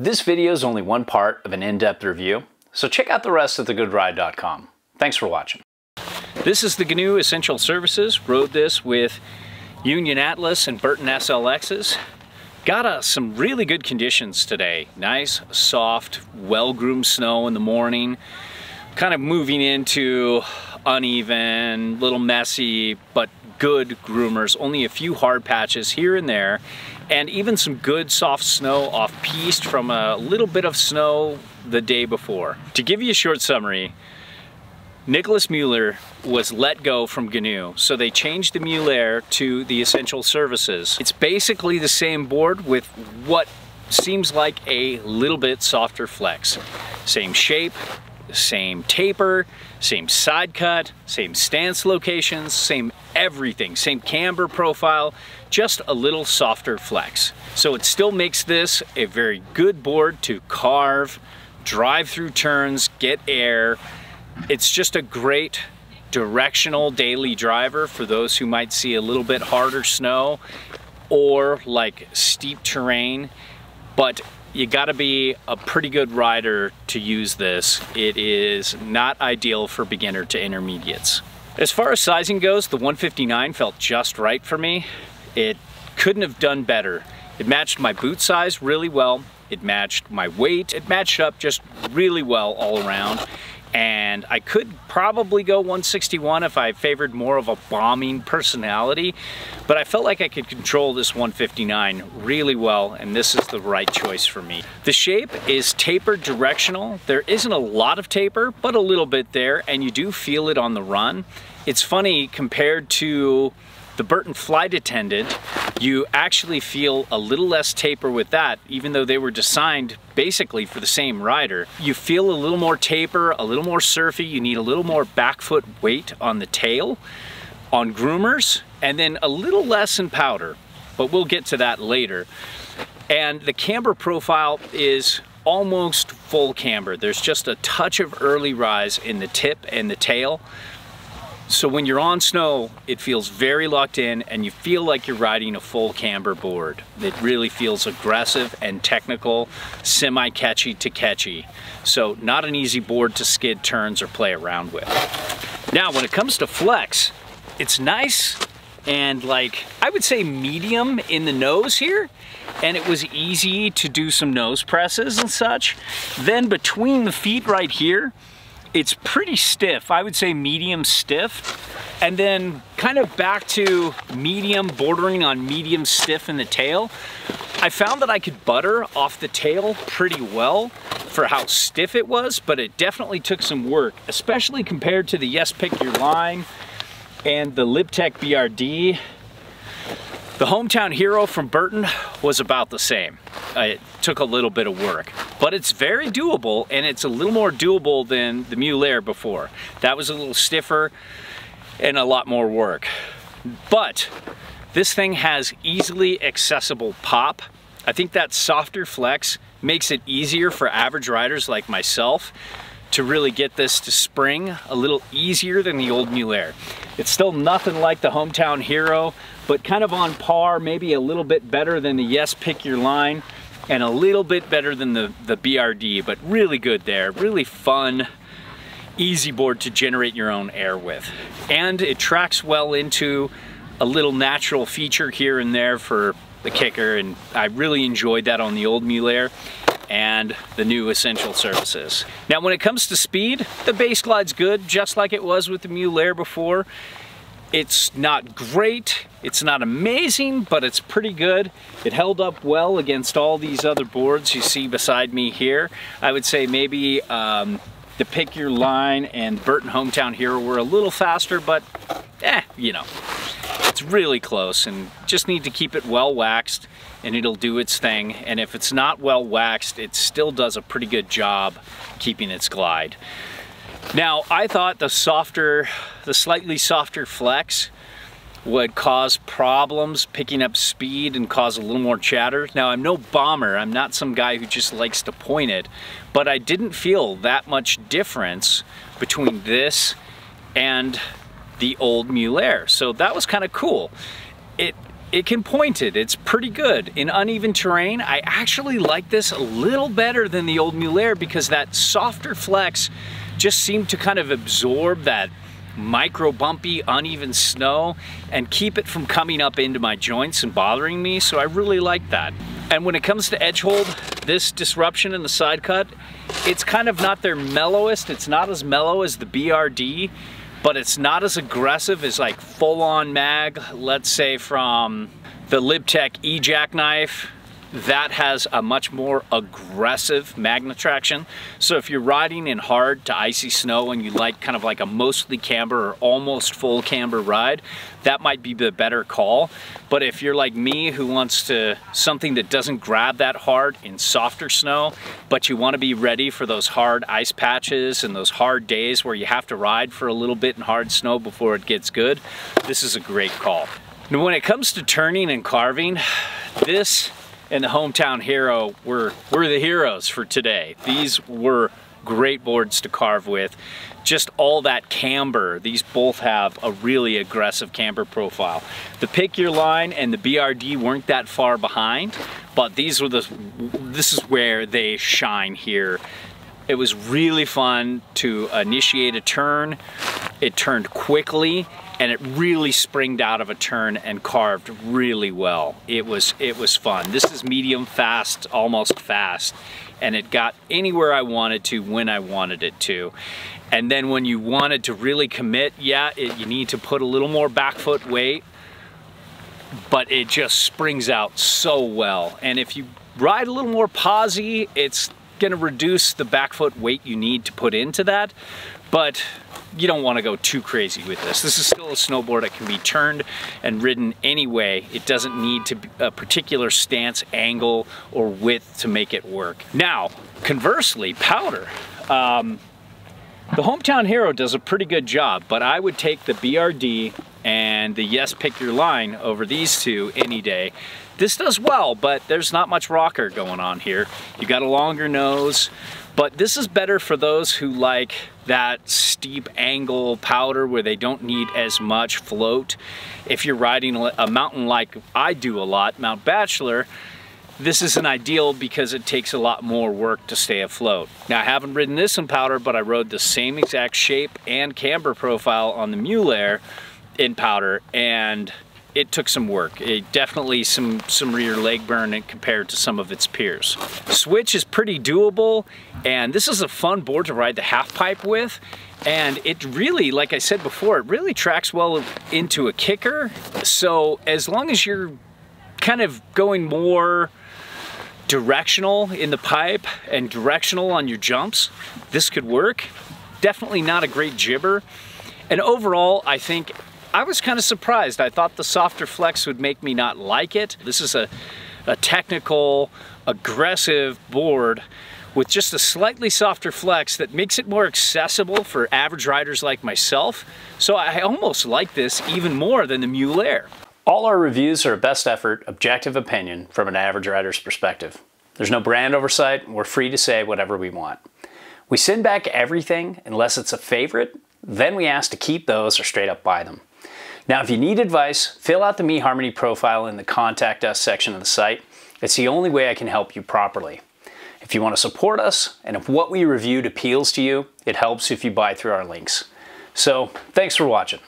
This video is only one part of an in-depth review, so check out the rest at thegoodride.com. Thanks for watching. This is the GNU Essential Services. Rode this with Union Atlas and Burton SLXs. Got us some really good conditions today. Nice, soft, well-groomed snow in the morning. Kind of moving into uneven, little messy, but good groomers. Only a few hard patches here and there. And even some good soft snow off-piste from a little bit of snow the day before. To give you a short summary, Nicholas Mueller was let go from GNU, so they changed the Mueller to the Essential Services. It's basically the same board with what seems like a little bit softer flex. Same shape, same taper, same side cut, same stance locations, same everything, same camber profile, just a little softer flex. So it still makes this a very good board to carve, drive through turns, get air, it's just a great directional daily driver for those who might see a little bit harder snow or like steep terrain, but you gotta be a pretty good rider to use this. It is not ideal for beginner to intermediates. As far as sizing goes, the 159 felt just right for me. It couldn't have done better. It matched my boot size really well. It matched my weight. It matched up just really well all around and I could probably go 161 if I favored more of a bombing personality, but I felt like I could control this 159 really well, and this is the right choice for me. The shape is tapered directional. There isn't a lot of taper, but a little bit there, and you do feel it on the run. It's funny compared to the Burton Flight Attendant, you actually feel a little less taper with that, even though they were designed basically for the same rider. You feel a little more taper, a little more surfy, you need a little more back foot weight on the tail, on groomers, and then a little less in powder, but we'll get to that later. And the camber profile is almost full camber. There's just a touch of early rise in the tip and the tail, so when you're on snow, it feels very locked in and you feel like you're riding a full camber board. It really feels aggressive and technical, semi-catchy to catchy. So not an easy board to skid turns or play around with. Now when it comes to flex, it's nice and like, I would say medium in the nose here and it was easy to do some nose presses and such. Then between the feet right here, it's pretty stiff. I would say medium stiff. And then kind of back to medium, bordering on medium stiff in the tail. I found that I could butter off the tail pretty well for how stiff it was, but it definitely took some work, especially compared to the Yes Pick Your Line and the Libtech BRD. The hometown hero from Burton was about the same. Uh, it took a little bit of work, but it's very doable and it's a little more doable than the Mueller before. That was a little stiffer and a lot more work. But this thing has easily accessible pop. I think that softer flex makes it easier for average riders like myself to really get this to spring a little easier than the old Mueller. It's still nothing like the hometown hero, but kind of on par, maybe a little bit better than the Yes Pick Your Line, and a little bit better than the, the BRD, but really good there. Really fun, easy board to generate your own air with. And it tracks well into a little natural feature here and there for the kicker, and I really enjoyed that on the old Mueller and the new Essential Services. Now when it comes to speed, the base glide's good, just like it was with the Mueller before. It's not great, it's not amazing, but it's pretty good. It held up well against all these other boards you see beside me here. I would say maybe um, the Pick Your Line and Burton Hometown Hero were a little faster, but eh, you know, it's really close and just need to keep it well waxed and it'll do its thing. And if it's not well waxed, it still does a pretty good job keeping its glide. Now, I thought the softer, the slightly softer flex would cause problems picking up speed and cause a little more chatter. Now, I'm no bomber. I'm not some guy who just likes to point it, but I didn't feel that much difference between this and the old Mueller. So that was kind of cool. It it can point it. It's pretty good. In uneven terrain, I actually like this a little better than the old Mullair because that softer flex just seemed to kind of absorb that micro bumpy uneven snow and keep it from coming up into my joints and bothering me so I really like that and when it comes to edge hold this disruption in the side cut it's kind of not their mellowest it's not as mellow as the BRD but it's not as aggressive as like full-on mag let's say from the Libtech EJack Knife that has a much more aggressive Magne-Traction. So if you're riding in hard to icy snow and you like kind of like a mostly camber or almost full camber ride, that might be the better call. But if you're like me who wants to something that doesn't grab that hard in softer snow, but you want to be ready for those hard ice patches and those hard days where you have to ride for a little bit in hard snow before it gets good, this is a great call. Now when it comes to turning and carving, this and the Hometown Hero were, were the heroes for today. These were great boards to carve with. Just all that camber. These both have a really aggressive camber profile. The Pick Your Line and the BRD weren't that far behind, but these were the, this is where they shine here. It was really fun to initiate a turn. It turned quickly and it really springed out of a turn and carved really well. It was it was fun. This is medium fast, almost fast, and it got anywhere I wanted to when I wanted it to. And then when you wanted to really commit, yeah, it, you need to put a little more back foot weight, but it just springs out so well. And if you ride a little more posy, it's gonna reduce the back foot weight you need to put into that. But you don't want to go too crazy with this. This is still a snowboard that can be turned and ridden anyway. It doesn't need to be a particular stance, angle, or width to make it work. Now, conversely, powder. Um, the Hometown Hero does a pretty good job, but I would take the BRD and the Yes Pick Your Line over these two any day. This does well, but there's not much rocker going on here. You got a longer nose, but this is better for those who like that steep angle powder where they don't need as much float. If you're riding a mountain like I do a lot, Mount Bachelor, this isn't ideal because it takes a lot more work to stay afloat. Now I haven't ridden this in powder, but I rode the same exact shape and camber profile on the Mullair in powder and it took some work. It definitely some, some rear leg burn compared to some of its peers. Switch is pretty doable, and this is a fun board to ride the half pipe with. And it really, like I said before, it really tracks well into a kicker. So as long as you're kind of going more directional in the pipe and directional on your jumps, this could work. Definitely not a great jibber. And overall, I think I was kind of surprised. I thought the softer flex would make me not like it. This is a, a technical, aggressive board with just a slightly softer flex that makes it more accessible for average riders like myself. So I almost like this even more than the Mullair. All our reviews are a best effort, objective opinion from an average rider's perspective. There's no brand oversight, we're free to say whatever we want. We send back everything unless it's a favorite, then we ask to keep those or straight up buy them. Now, if you need advice, fill out the MeHarmony profile in the Contact Us section of the site. It's the only way I can help you properly. If you want to support us, and if what we reviewed appeals to you, it helps if you buy through our links. So, thanks for watching.